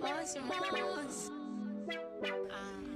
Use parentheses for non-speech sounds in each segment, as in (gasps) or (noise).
모스 모스 아모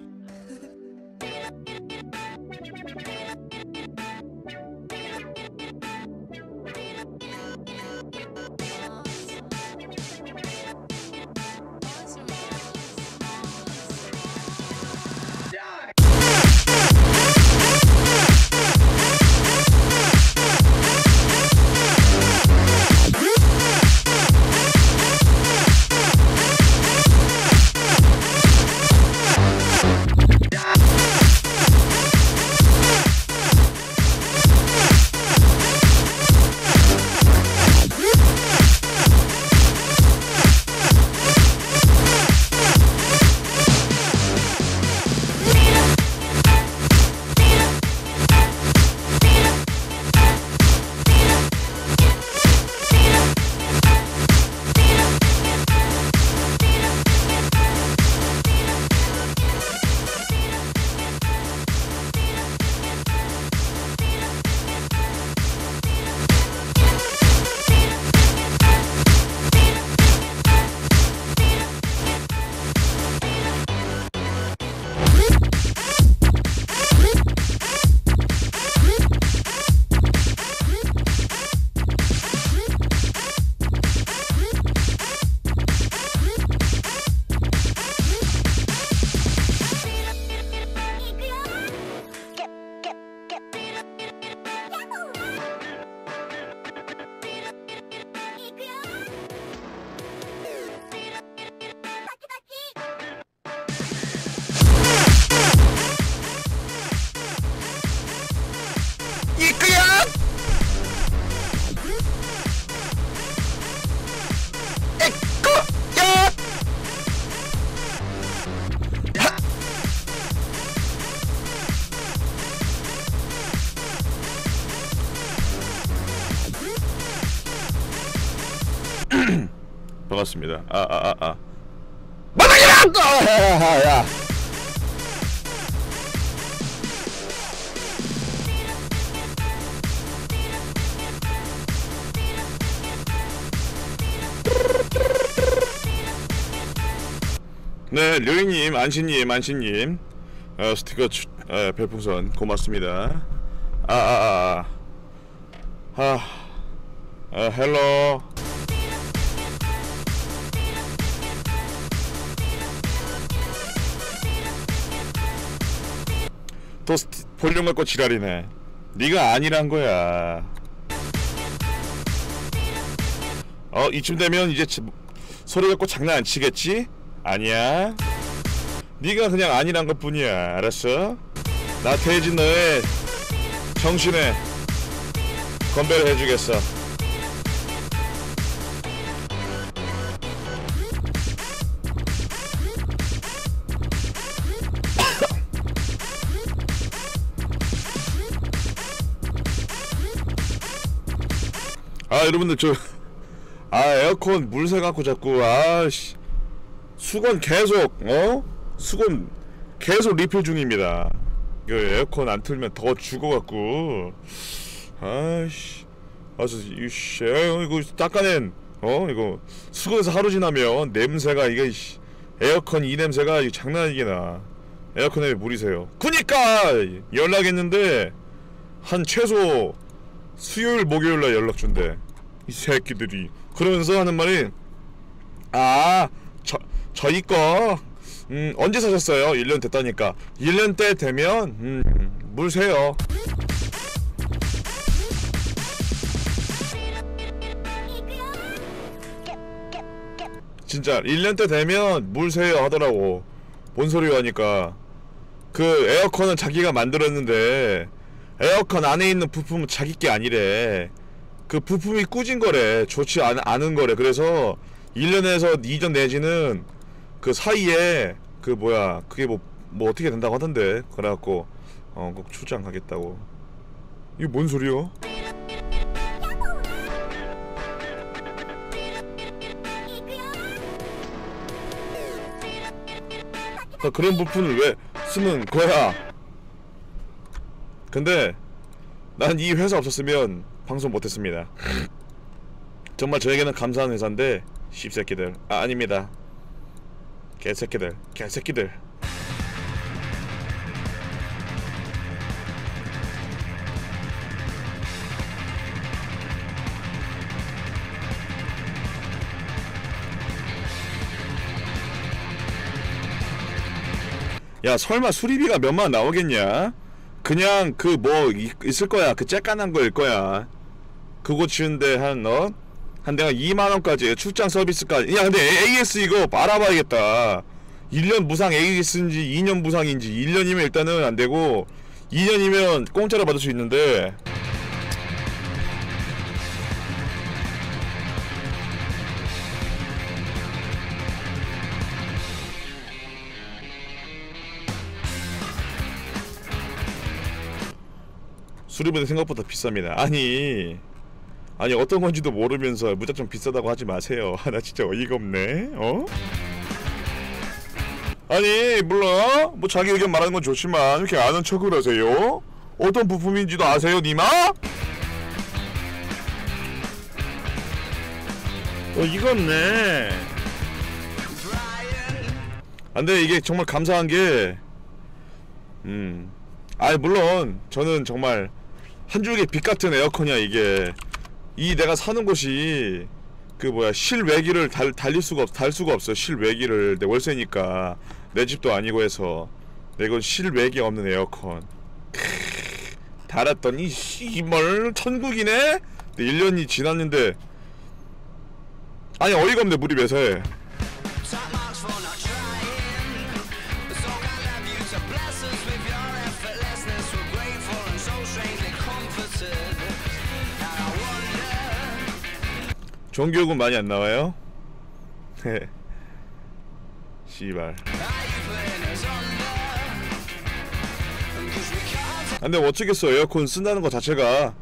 반갑습니다. 아 아 아 아. 마당이라! 아, 야. 네, 류이님, 안신님, 안신님, 어, 스티커 주, 어, 별풍선 고맙습니다. 아, 아, 아, 아, 아, 아 hello. 또 볼륨 갖고 지랄이네. 네가 아니란 거야. 어, 이쯤 되면 이제 지- 소리 갖고 장난 안 치겠지? 아니야. 네가 그냥 아니란 것 뿐이야. 알았어? 나 대신 너의 정신에 건배를 해주겠어. 아 여러분들 저 아 에어컨 물 새 갖고 자꾸 아씨. 수건 계속 어? 수건 계속 리필 중입니다. 이거 에어컨 안 틀면 더 죽어갖고. 아씨. 아서 이씨. 이거 닦아낸 어? 이거 수건에서 하루 지나면 냄새가 이게 씨, 에어컨 이 냄새가 이게 장난 아니게나. 에어컨에 물이 새요. 그니까! 연락했는데 한 최소 수요일 목요일 날 연락 준대 이 새끼들이. 그러면서 하는 말이 아 저, 저희 거 음, 언제 사셨어요? 1년 됐다니까. 1년 때 되면 음, 물 새요. 진짜 1년 때 되면 물 새요 하더라고. 뭔 소리 하니까. 그 에어컨은 자기가 만들었는데 에어컨 안에 있는 부품은 자기 게 아니래 그 부품이 꾸진 거래 좋지 않, 않은 거래. 그래서 1년에서 2년 내지는 그 사이에 그 뭐야 그게 뭐, 뭐 어떻게 된다고 하던데. 그래갖고 어꼭 출장하겠다고. 이게 뭔 소리야? 그러니까 그런 부품을 왜 쓰는 거야? 근데 난 이 회사 없었으면 방송 못했습니다. 정말 저에게는 감사한 회사인데 씹새끼들 아 아닙니다. 개새끼들 개새끼들 야 설마 수리비가 몇만 나오겠냐? 그냥 그 뭐 있을 거야 그 쬐깐한 거일 거야 그거 지는데 한 어? 한 내가 2만원까지 출장 서비스까지. 야 근데 AS 이거 알아봐야겠다. 1년 무상 AS인지 2년 무상인지 1년이면 일단은 안되고 2년이면 공짜로 받을 수 있는데. 수리비는 생각보다 비쌉니다. 아니 아니 어떤 건지도 모르면서 무작정 비싸다고 하지 마세요 (laughs) 나 진짜 어이가 없네 어? 아니 물론 뭐 자기 의견 말하는 건 좋지만 이렇게 아는 척을 하세요? 어떤 부품인지도 아세요 니마? 어이가 없네 안돼 이게 정말 감사한 게 음. 아 물론 저는 정말 한 줄기 빛 같은 에어컨이야 이게 이 내가 사는 곳이 그 뭐야 실외기를 달, 달릴 수가 없, 달 수가 없어 실외기를. 내 월세니까 내 집도 아니고 해서. 내 이건 실외기 없는 에어컨. 달았더니 씨뭘 천국이네? 1년이 지났는데. 아니 어이가 없네 물이 Top 종교육은 많이 안 나와요? 씨발. we can't 아, 근데 어쩌겠어? 에어컨 쓴다는 것 자체가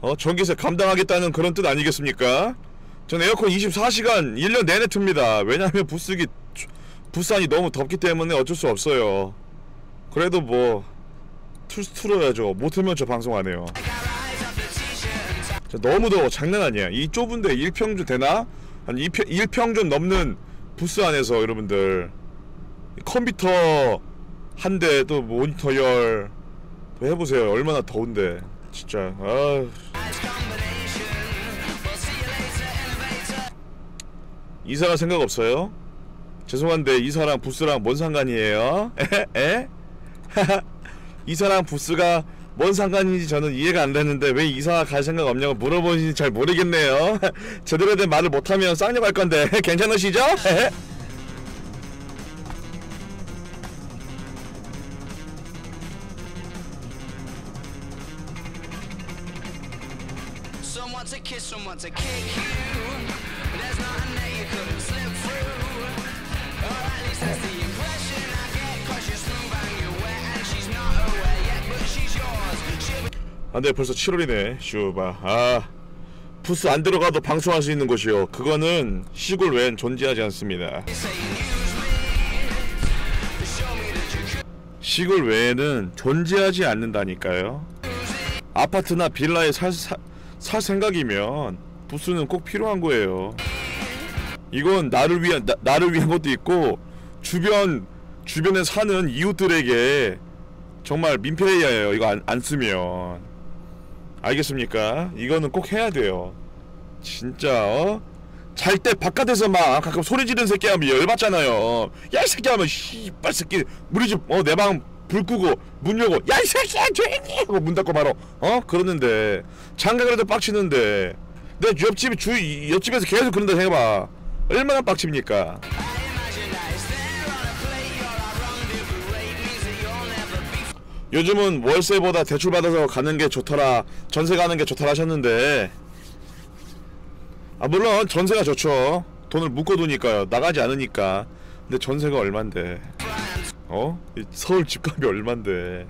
어 전기세 감당하겠다는 그런 뜻 아니겠습니까? 전 에어컨 24시간 1년 내내 틉니다. 왜냐하면 부스기 부산이 너무 덥기 때문에 어쩔 수 없어요. 그래도 뭐 틀, 틀어야죠. 못 틀면 저 방송 안 해요 너무 더워 장난 아니야 이 좁은데 1평준 되나? 한 2평, 1평준 넘는 부스 안에서 여러분들 컴퓨터 한 대 또 모니터 열 해보세요 얼마나 더운데 진짜 아. 이사가 생각 없어요? 죄송한데 이사랑 부스랑 뭔 상관이에요? (laughs) 에? 에? (laughs) 이사랑 부스가 뭔 상관인지 저는 이해가 안 되는데 왜 이사 갈 생각 없냐고 물어보시니 잘 모르겠네요. (laughs) 제대로 된 말을 못하면 쌍욕할 건데 (laughs) 괜찮으시죠? (laughs) 안돼 벌써 7월이네 슈바 아 부스 안 들어가도 방송할 수 있는 곳이요 그거는 시골 외엔 존재하지 않습니다. 시골 외에는 존재하지 않는다니까요. 아파트나 빌라에 살, 살, 살 생각이면 부스는 꼭 필요한 거예요. 이건 나를 위한 나, 나를 위한 것도 있고 주변 주변에 사는 이웃들에게 정말 민폐예요. 이거 안, 안 쓰면 알겠습니까? 이거는 꼭 해야 돼요. 진짜 어? 잘 때 바깥에서 막 가끔 소리 지르는 새끼 하면 열받잖아요. 야 이 새끼 하면 씨발 새끼 우리 집어 내 방 불 끄고 문 열고 야 이 새끼야 조용히 하고 문 닫고 바로 어 그러는데 장가를 해도 빡치는데 내 옆집 주 옆집에서 계속 그런다 해봐 얼마나 빡칩니까? 요즘은 월세보다 대출 받아서 가는 게 좋더라 전세 가는 게 좋더라 하셨는데. 아 물론 전세가 좋죠. 돈을 묶어두니까요. 나가지 않으니까. 근데 전세가 얼만데? 어? 이 서울 집값이 얼만데?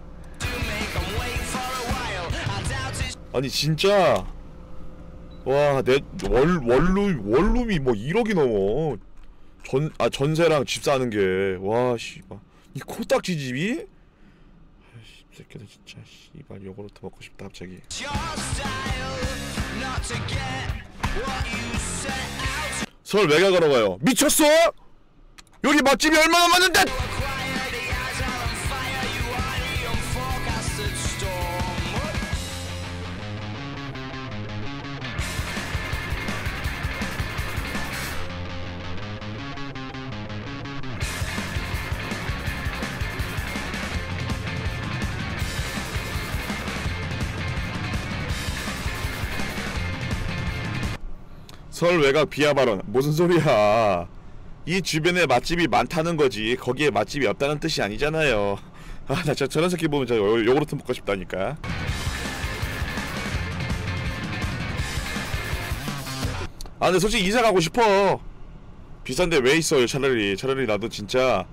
아니 진짜. 와내월 원룸 원룸이 뭐 1억이 넘어. 전 아 전세랑 집 사는 게 와 씨발 이 코딱지 집이 새끼들 진짜 씨발 요거르트 먹고 싶다 갑자기. 서울 왜가 걸어가요. 미쳤어? 여기 맛집이 얼마나 많은데 서울 외곽 비하 발언 무슨 소리야? 이 주변에 맛집이 많다는 거지. 거기에 맛집이 없다는 뜻이 아니잖아요. 아나 저런 새끼 보면 저 요- 요거르트 먹고 싶다니까. 아 근데 솔직히 이사 가고 싶어. 비싼데 왜 있어요 차라리? 차라리 나도 진짜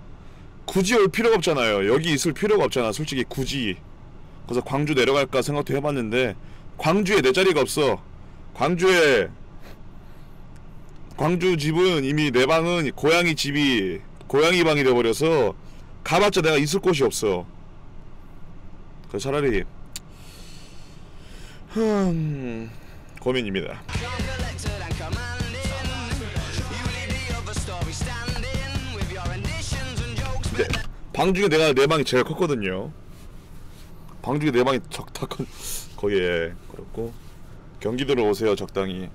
굳이 올 필요가 없잖아요. 여기 있을 필요가 없잖아 솔직히 굳이. 그래서 광주 내려갈까 생각도 해봤는데 광주에 내 자리가 없어. 광주에 광주 집은 이미 내 방은 고양이 집이 고양이 방이 돼버려서 가봤자 내가 있을 곳이 없어. 그래서 차라리 흠 고민입니다. 네, 방 중에 내가 내 방이 제일 컸거든요. 방 중에 내 방이 적다 큰 거기에 그렇고 경기도로 오세요 적당히.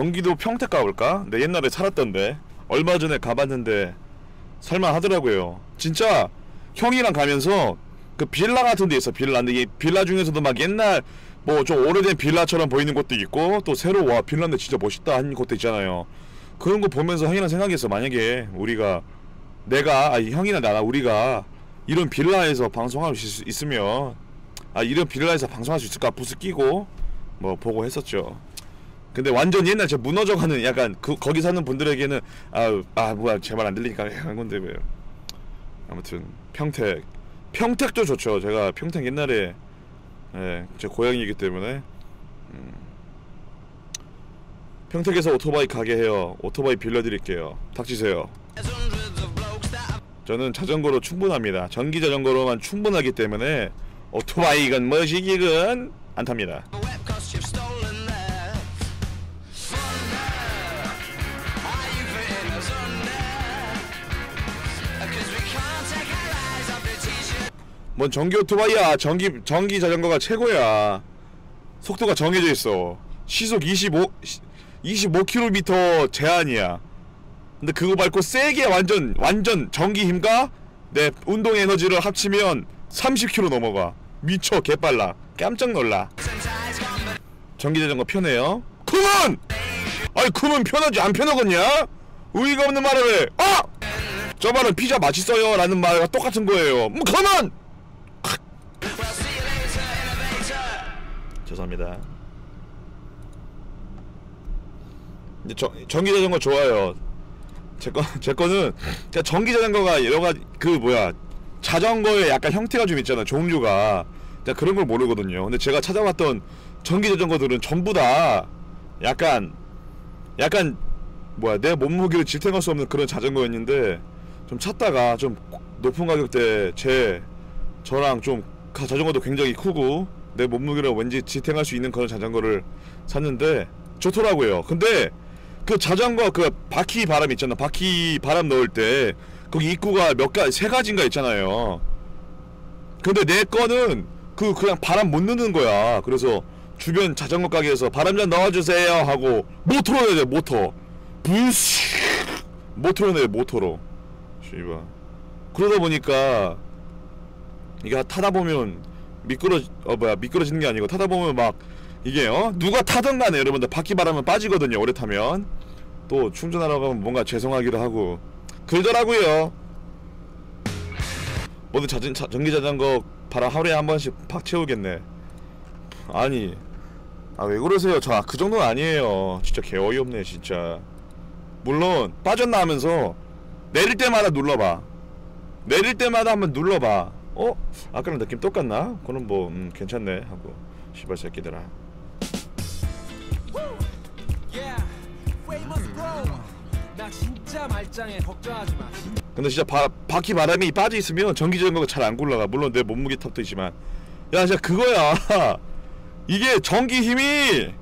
경기도 평택 가볼까? 내 옛날에 살았던데 얼마 전에 가봤는데 살만하더라고요. 진짜 형이랑 가면서 그 빌라 같은 데 있어 빌라. 근데 이 빌라 중에서도 막 옛날 뭐 좀 오래된 빌라처럼 보이는 곳도 있고 또 새로 와 빌라인데 진짜 멋있다 하는 곳도 있잖아요. 그런 거 보면서 형이랑 생각했어. 만약에 우리가 내가 아니 형이나 나나 우리가 이런 빌라에서 방송할 수 있- 있으면 아 이런 빌라에서 방송할 수 있을까 부스 끼고 뭐 보고 했었죠. 근데 완전 옛날 저 무너져가는 약간 그 거기 사는 분들에게는 아, 아 뭐야 제 말 안 들리니까 하는 건데 왜 아무튼 평택 평택도 좋죠. 제가 평택 옛날에 예, 제 고향이기 때문에 음, 평택에서 오토바이 가게 해요. 오토바이 빌려드릴게요. 닥치세요. 저는 자전거로 충분합니다. 전기 자전거로만 충분하기 때문에 오토바이건 뭐시기건 안 탑니다. 뭔 전기 오토바이야. 전기 전기 자전거가 최고야. 속도가 정해져 있어. 시속 25 25km 제한이야. 근데 그거 밟고 세게 완전 완전 전기 힘과 내 운동 에너지를 합치면 30km 넘어가. 미쳐 개빨라. 깜짝 놀라. 전기 자전거 편해요. 그만! 아니 그만 편하지 안 편하겠냐? 의의가 없는 말을 해. 아! 저 말은 피자 맛있어요 라는 말과 똑같은 거예요. 뭐 그만! 죄송합니다. 이제 저, 전기 자전거 좋아요. 제 거, (laughs) 제 거는 그냥 전기 자전거가 여러 가지 그 뭐야 자전거의 약간 형태가 좀 있잖아 종류가 제가 그런 걸 모르거든요. 근데 제가 찾아봤던 전기 자전거들은 전부 다 약간 약간 뭐야 내 몸무게를 지탱할 수 없는 그런 자전거였는데 좀 찾다가 좀 높은 가격대 제 저랑 좀 가- 자전거도 굉장히 크고 내 몸무게를 왠지 지탱할 수 있는 그런 자전거를 샀는데 좋더라고요. 근데 그 자전거 그 바퀴 바람 있잖아. 바퀴 바람 넣을 때 거기 입구가 몇 가지 세 가지인가 있잖아요. 근데 내 거는 그 그냥 바람 못 넣는 거야. 그래서 주변 자전거 가게에서 바람 좀 넣어주세요 하고 모터로 해야 돼 모터. 부스 모터로 내 모터로. 씨발. 그러다 보니까 이게 타다 보면 미끄러 어 뭐야 미끄러지는 게 아니고 타다 보면 막 이게 어? 누가 타든 간에 여러분들 바퀴 바람은 빠지거든요 오래 타면. 또 충전하러 가면 뭔가 죄송하기도 하고. 그러더라고요. 모든 자전 자, 전기 자전거 바람 하루에 한 번씩 팍 채우겠네. 아니. 아 왜 그러세요? 저 그 정도는 아니에요. 진짜 개 어이없네 진짜. 물론 빠졌나 하면서 내릴 때마다 눌러봐. 내릴 때마다 한번 눌러봐. 어? 아까랑 느낌 똑같나? 그럼 뭐 음, 괜찮네 하고 시발 새끼들아. 근데 진짜 바, 바퀴 바람이 빠져 있으면 전기 자전거가 잘안 굴러가. 물론 내 몸무게 탓도 있지만. 야, 진짜 그거야. (laughs) 이게 전기 힘이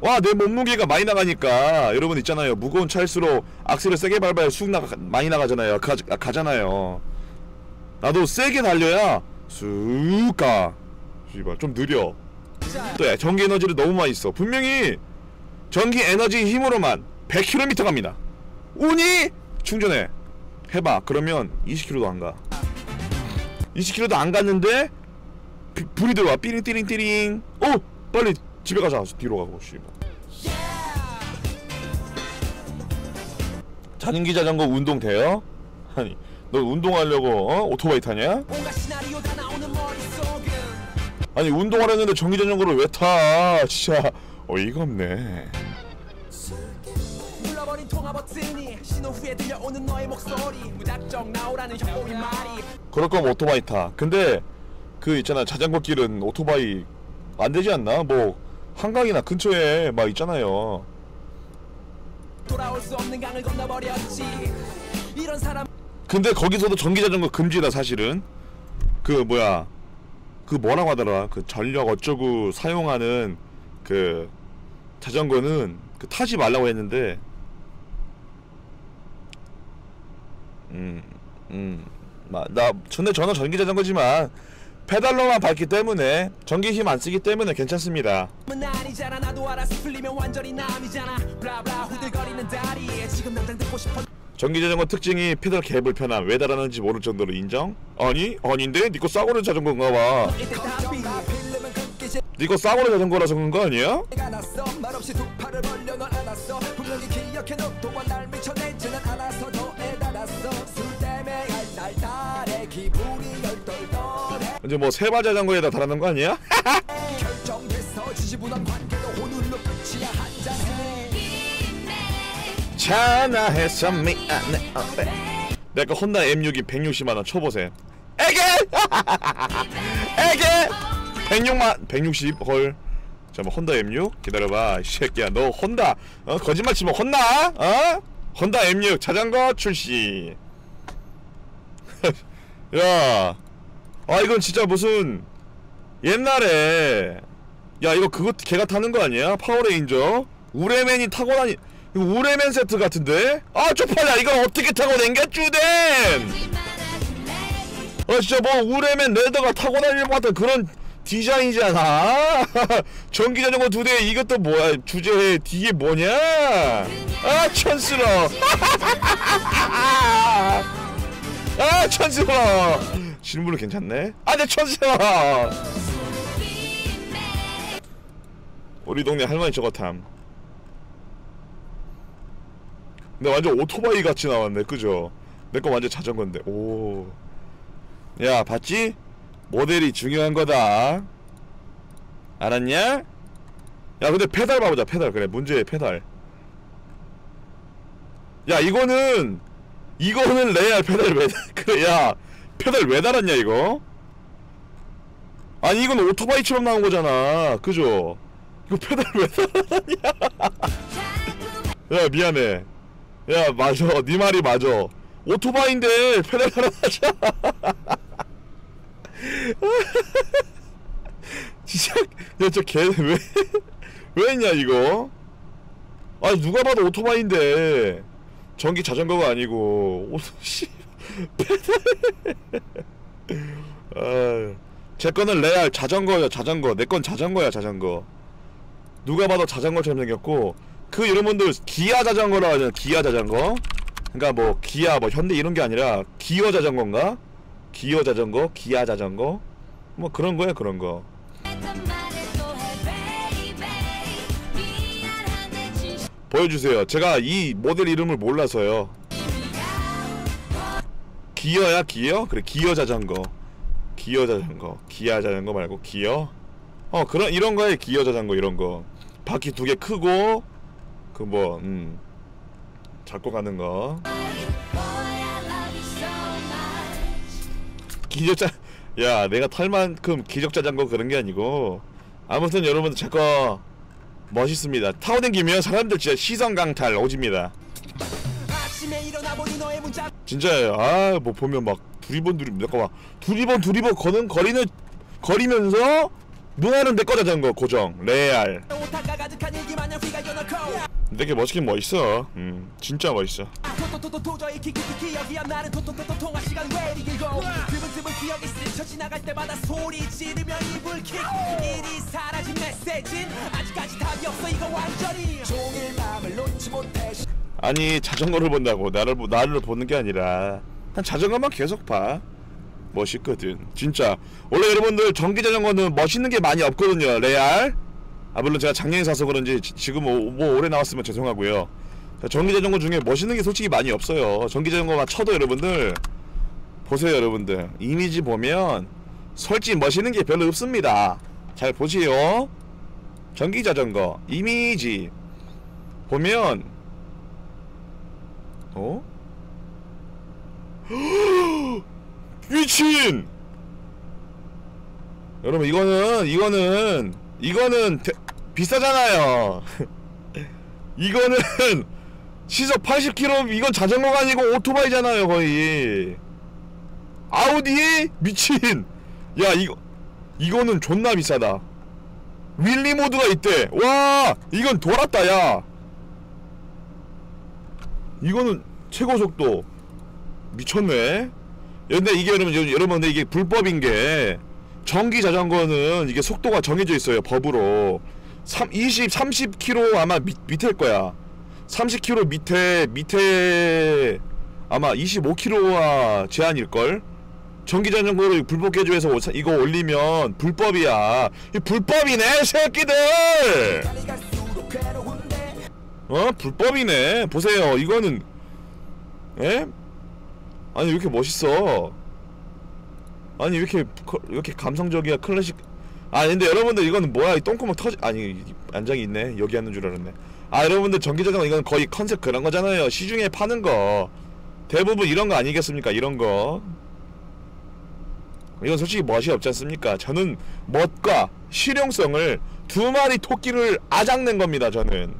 와 내 몸무게가 많이 나가니까 여러분 있잖아요 무거운 차일수록 악셀을 세게 밟아야 쑥 나가 많이 나가잖아요 가, 아, 가잖아요 나도 세게 달려야 쑥가. 씨발 좀 느려. 또 전기 에너지를 너무 많이 써. 분명히 전기 에너지 힘으로만 100km 갑니다. 운이 충전해. 해봐. 그러면 20km도 안가. 20km도 안 갔는데 비- 불이 들어와. 삐링 띠링 띠링. 어 빨리 집에 가자. 뒤로 가고 씨발. 자전기 자전거 운동 돼요? 아니 너 운동하려고 어? 오토바이 타냐? 아니 운동하려는데 전기 자전거를 왜 타? 진짜 어이가 없네 그럴 거면 오토바이 타 근데 그 있잖아 자전거 길은 오토바이 안 되지 않나? 뭐 한강이나 근처에 막 있잖아요 돌아올 수 없는 강을 건너버렸지 이런 사람 근데 거기서도 전기 자전거 금지다 사실은. 그 뭐야 그 뭐라고 하더라? 그 전력 어쩌고 사용하는 그 자전거는 그 타지 말라고 했는데. 음음나 근데 저는 전기 자전거지만 페달로만 밟기 때문에 전기 힘 안 쓰기 때문에 괜찮습니다 은 아니잖아 나도 알아서 풀리면 완전히 남이잖아 블라블라 후들거리는 다리 지금 당장 듣고 싶어 전기 자전거 특징이 페달 개 불편함 왜 달았는지 모를 정도로 인정? 아니 아닌데 니거 싸구려 자전거인가 봐 끊기지 니거 싸구려 자전거라서 그런 거 아니야? 이제 뭐 세발 자전거에다 달아놓은 거 아니야? (laughs) 전화해서 미안해 어때? 내가 혼다 M6이 160만원 쳐보세 에게! (laughs) 에게! 106만 160헐 잠깐 혼다 M6 기다려봐 이 새끼야 너 혼다 어? 거짓말 치면 혼나? 어? 혼다 M6 자전거 출시 (laughs) 야, 아 이건 진짜 무슨 옛날에 야 이거 그거 걔가 타는 거 아니야? 파워레인저 우레맨이 타고 다니 이거 우레맨 세트 같은데? 아 쪽팔려. 이걸 어떻게 타고 댕겨 쭈댄 어 진짜 뭐 우레맨 레더가 타고 다닐 것 같은 그런 디자인이잖아. (laughs) 전기 자전거 두 대 이것도 뭐야? 주제 뒤에 뭐냐? 아 촌스러워. (laughs) 아 촌스러워. 실물은 괜찮네? 아내 촌스러워. 우리 동네 할머니 저거 탐 근데 완전 오토바이 같이 나왔네 그죠? 내 거 완전 자전거인데. 오 야 봤지? 모델이 중요한 거다. 알았냐? 야 근데 페달 봐보자 페달. 그래 문제의 페달. 야 이거는 이거는 레알 페달 왜 (laughs) 그래 야 페달 왜 달았냐 이거? 아니 이건 오토바이처럼 나온 거잖아. 그죠? 이거 페달 왜 달았냐? (laughs) 야 미안해 야 맞아. 네 말이 맞아. 오토바이인데 페달 달아놨잖아 (laughs) 진짜 야저개왜왜 했냐 이거? 아니 누가 봐도 오토바이인데. 전기 자전거가 아니고. 오, 씨. (laughs) 페달 아제 거는 레알 자전거야 자전거. 내 건 자전거야 자전거. 누가 봐도 자전거처럼 생겼고 그 여러분들 기아 자전거라고 하잖아. 기아 자전거. 그러니까 뭐 기아 뭐 현대 이런 게 아니라 기어 자전거인가? 기어 자전거 기아 자전거? 뭐 그런 거야 그런 거. 보여주세요. 제가 이 모델 이름을 몰라서요. 기어야 기어? 그래 기어 자전거. 기어 자전거. 기아 자전거 말고 기어? 어 그런 이런 거에 기어 자전거 이런 거. 바퀴 두 개 크고 그뭐 음. 잡고 가는 거. 기적자 야 내가 탈 만큼 기적자전거 그런 게 아니고. 아무튼 여러분들 제거 멋있습니다. 타고 댕기면 사람들 진짜 시선 강탈 오집니다. 진짜예요. 아, 뭐 보면 막 두리번 두리번 내가 막 두리번 두리번 거는 거리는 거리면서 누나는 내거 자전거 고정. 레알. 되게 멋있긴 멋있어. 음, 진짜 멋있어. 못해 아니 자전거를 본다고 나를 보- 나를 보는 게 아니라 난 자전거만 계속 봐. 멋있거든. 진짜 원래 여러분들 전기 자전거는 멋있는 게 많이 없거든요. 레알. 아 물론 제가 작년에 사서 그런지 지- 지금 뭐, 뭐 올해 나왔으면 죄송하고요. 자, 전기 자전거 중에 멋있는 게 솔직히 많이 없어요. 전기 자전거만 쳐도 여러분들 보세요 여러분들 이미지 보면 솔직히 멋있는 게 별로 없습니다. 잘 보세요. 전기 자전거 이미지 보면 어? (gasps) 미친! 여러분 이거는 이거는 이거는 대- 비싸잖아요. (laughs) 이거는 (laughs) 시속 80km 이건 자전거가 아니고 오토바이잖아요 거의. 아우디 미친. 야 이거 이거는 존나 비싸다. 윌리 모드가 있대. 와 이건 돌았다 야. 이거는 최고 속도 미쳤네. 근데 이게 여러분 여러분 근데 이게 불법인 게 전기 자전거는 이게 속도가 정해져 있어요 법으로 3, 20, 30km 아마 밑, 밑일 거야. 30km 밑에 밑에 아마 25km가 제한일 걸? 전기 자전거를 불법 개조해서 오- 이거 올리면 불법이야. 이 불법이네 새끼들! 어? 불법이네. 보세요. 이거는 에? 아니 왜 이렇게 멋있어? 아니 왜 이렇게 커- 왜 이렇게 감성적이야? 클래식 아 근데 여러분들 이거는 뭐야? 이 똥구멍 터지 아니 이 안장이 있네. 여기 앉는 줄 알았네. 아 여러분들 전기자전거 이건 거의 컨셉 그런 거잖아요. 시중에 파는 거. 대부분 이런 거 아니겠습니까? 이런 거. 이건 솔직히 멋이 없지 않습니까? 저는 멋과 실용성을 두 마리 토끼를 아작낸 겁니다 저는.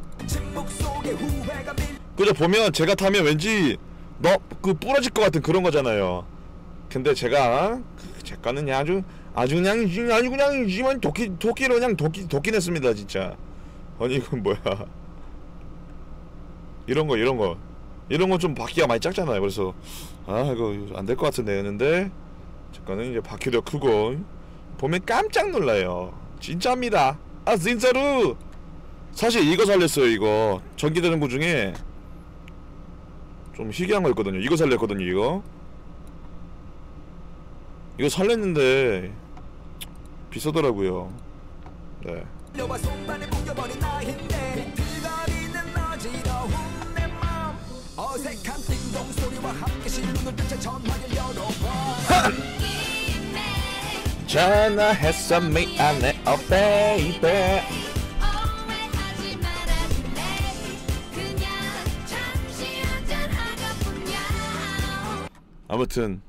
그저 보면 제가 타면 왠지 너 그 부러질 것 같은 그런 거잖아요. 근데 제가 그제 거는 아주 아주 그냥 이- 아주 그냥 이만 도끼 도끼로 그냥 도끼 도끼 냈습니다 진짜. 아니 이건 뭐야? 이런 거 이런 거 이런 거 좀 바퀴가 많이 작잖아요. 그래서 아 이거 안 될 것 같은데 했는데 제 거는 이제 바퀴도 크고 보면 깜짝 놀라요. 진짜입니다. 아 진짜로. 사실 이거 살렸어요 이거 전기자전거 중에 좀 희귀한 거 있거든요 이거 살렸거든요 이거 이거 살렸는데 비싸더라고요. 네. 전화했어 미안해 oh 그냥 잠시 한잔하고픈야 아무튼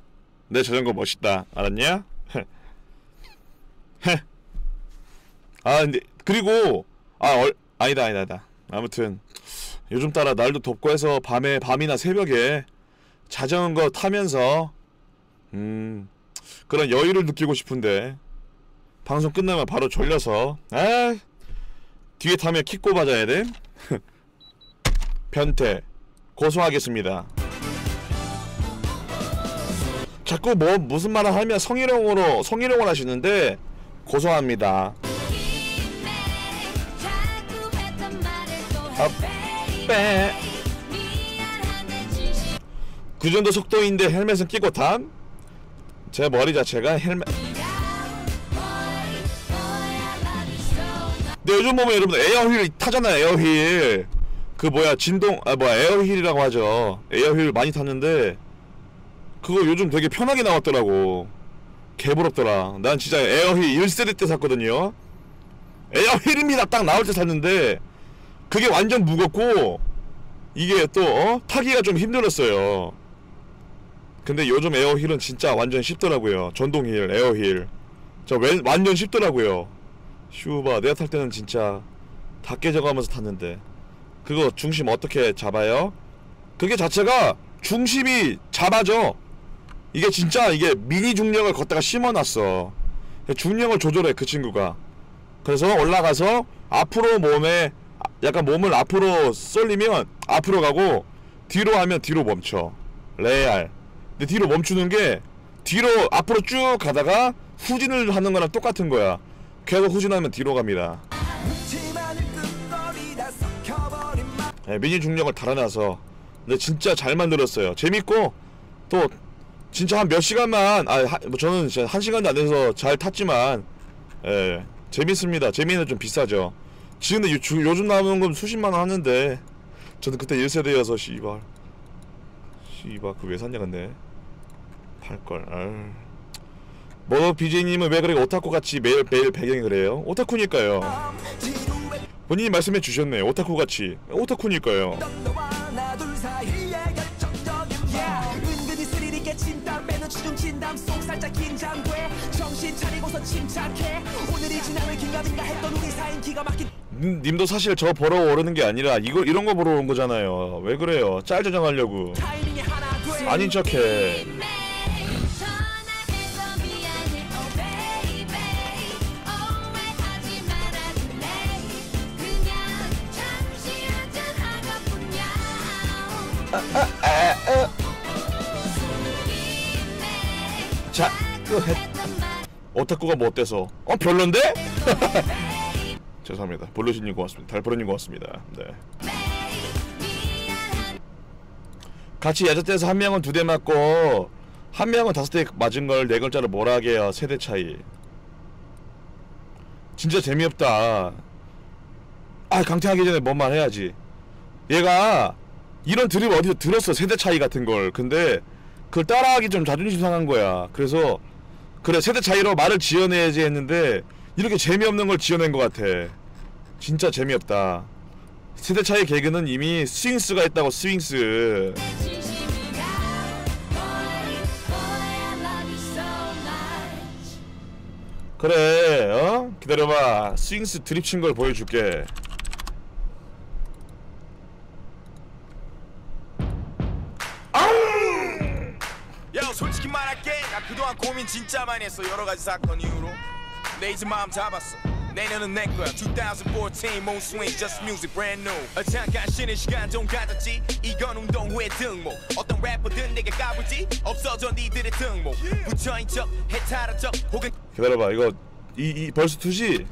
내 자전거 멋있다. 알았냐? (laughs) 아 근데 그리고 아 얼, 아니다 아니다 아니다. 아무튼 요즘 따라 날도 덥고 해서 밤에 밤이나 새벽에 자전거 타면서 음 그런 여유를 느끼고 싶은데 방송 끝나면 바로 졸려서 아 뒤에 타면 킥고 맞아야 돼. (laughs) 변태 고소하겠습니다. 자꾸 뭐 무슨 말을 하면 성희롱으로 성희롱을 하시는데 고소합니다. 아, 해 빼. 그 정도 속도인데 헬멧은 끼고 탐? 제 머리 자체가 헬멧. 근데 요즘 보면 여러분 에어휠 타잖아요 에어휠. 그 뭐야 진동 아 뭐야 에어휠이라고 하죠. 에어휠 많이 탔는데 그거 요즘 되게 편하게 나왔더라고. 개부럽더라. 난 진짜 에어휠 1세대 때 샀거든요. 에어휠입니다. 딱 나올 때 샀는데 그게 완전 무겁고 이게 또 어? 타기가 좀 힘들었어요. 근데 요즘 에어힐은 진짜 완전 쉽더라고요. 전동힐, 에어힐. 저 웬, 완전 쉽더라고요. 슈바 내가 탈 때는 진짜 다 깨져가면서 탔는데 그거 중심 어떻게 잡아요? 그게 자체가 중심이 잡아져 이게 진짜 이게 미니 중력을 걷다가 심어놨어. 중력을 조절해 그 친구가. 그래서 올라가서 앞으로 몸에 약간 몸을 앞으로 쏠리면 앞으로 가고 뒤로 하면 뒤로 멈춰. 레알. 근데 뒤로 멈추는 게 뒤로 앞으로 쭉 가다가 후진을 하는 거랑 똑같은 거야. 계속 후진하면 뒤로 갑니다. 예, 미니 중력을 달아놔서. 근데 진짜 잘 만들었어요. 재밌고 또 진짜 한 몇 시간만 아 하, 뭐 저는 진짜 한 시간도 안 돼서 잘 탔지만 예 재밌습니다. 재미는 좀 비싸죠. 지금 근데 요, 주- 요즘 나오는 건 수십만 원 하는데 저는 그때 1세대여서 씨발. 씨발 그 왜 샀냐 근데. 팔걸 아유. 뭐 BJ님은 왜 그렇게 오타쿠 같이 매일 매일 배경이 그래요? 오타쿠니까요. 본인이 말씀해 주셨네. 오타쿠 같이. 오타쿠니까요 침착해 오늘이 지나면 긴가민가 했던 우리 사이는 기가 막힌 님- 님도 사실 저 보러 오르는 게 아니라 이거 이런 거 보러 온 거잖아요. 왜 그래요? 짤 저장하려고. 타이밍이 하나 돼 아닌 척해. 잠시 한잔 하고픈야 자, 그 해- 오타쿠가 뭐 어때서? 어 별론데? (laughs) 죄송합니다. 볼로시님 고맙습니다. 달프로님 고맙습니다. 네. 같이 야자때에서 한 명은 두 대 맞고 한 명은 다섯 대 맞은 걸 네 글자로 뭐라 하게요? 세대 차이. 진짜 재미없다. 아 강퇴하기 전에 뭔 말 해야지. 얘가 이런 드립 어디서 들었어 세대 차이 같은 걸. 근데 그걸 따라하기 좀 자존심 상한 거야. 그래서 그래 세대 차이로 말을 지어내야지 했는데 이렇게 재미없는 걸 지어낸 것 같아. 진짜 재미없다. 세대 차이 개그는 이미 스윙스가 있다고 스윙스. 그래 어 기다려봐 스윙스 드립 친 걸 보여줄게. 고민 진짜 많이 했어 여러 가지 사건 이후로. 내 이제 마음 잡았어. 내년은 내 거야. 2014 moon swing just music brand new. 어, 잠깐 쉬는 시간 좀 가졌지. 이건 운동 후의 등목 어떤 래퍼든 내게 까불지. 없어져 니들의 등목. 부처인 척 해탈한 척 혹은 기다려봐 이거 이, 이 벌써 2시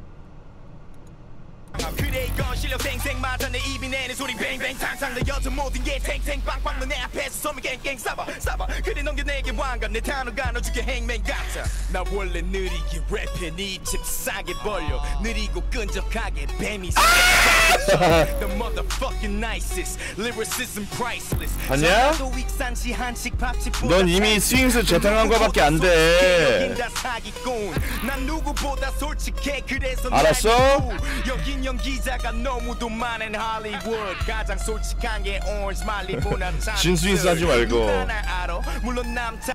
그래 이건 실력 생생 맞아 내 입이 내는 소리 뱅뱅 탕탕 내 여전 모든 게 탱탱 빵빵. 너내 앞에서 서면 갱갱 싸봐 싸봐. 그래 넘겨 내게 왕관 내 단어가 너주게 행맨 같아. 나 원래 느리게 랩해. 네집 싸게 벌려. 느리고 끈적하게 뱀이 The motherfucking nicest. Lyricism priceless. 밥집 넌 이미 스윙스 재탕한 거밖에 안 돼. 여긴 다 사기꾼. 난 누구보다 솔직해. 그래서 알았어? 여긴 연기자가 너무도 많은 할리우드 가장 솔직한 게 오렌지 말리보나 진스윙스 하지 말고. 물론 남자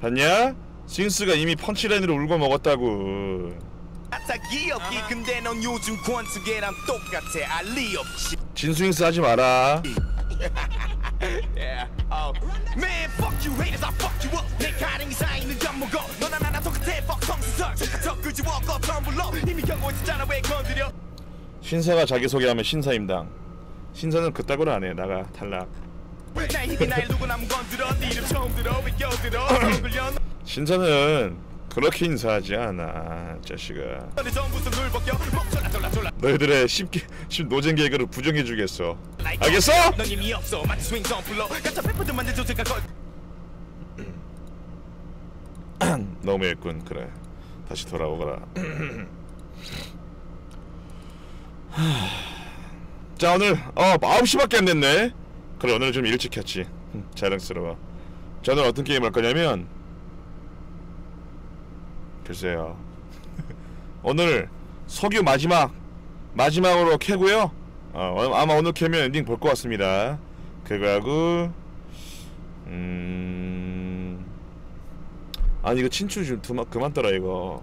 봤냐? 스윙스가 이미 펀치라인으로 울고 먹었다고. 다 기억이 근데 넌 요즘 권투계랑 똑같아 알리 없지 진스윙스 하지 마라. (laughs) Yeah. Oh. Man, fuck you haters, I fuck you up. 내 가랭이 쌓이는 엿먹어. 너나 나나 똑같아, fuck 성수설. 저 끄지워, 꺼 텀블러. 이미 경고했잖아, 왜 건드려? 신사가 자기소개하면 신사임당. 신사는 그따구로 안 해. 나가 탈락. (clears throat) 신사는 그렇게 인사하지 않아. 자식아. 너희들의 쉽게 쉽 노잼 개그를 부정해 주겠어. Like, 알겠어? (clears throat) 너무했군. 그래. 다시 돌아오거라. (clears throat) 자 오늘 어 9시밖에 안 됐네. 그래 오늘 좀 일찍 했지. 음, 자랑스러워. 자 오늘 어떤 게임 할 거냐면 글쎄요. (laughs) 오늘 석유 마지막 마지막으로 캐고요. 어, 아마 오늘 캐면 엔딩 볼 것 같습니다. 그거하고 음 아니 이거 친추 좀 그만 그만 떠라 이거.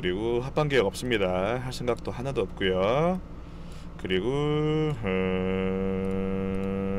그리고 합방 계획 없습니다. 할 생각도 하나도 없고요. 그리고 음...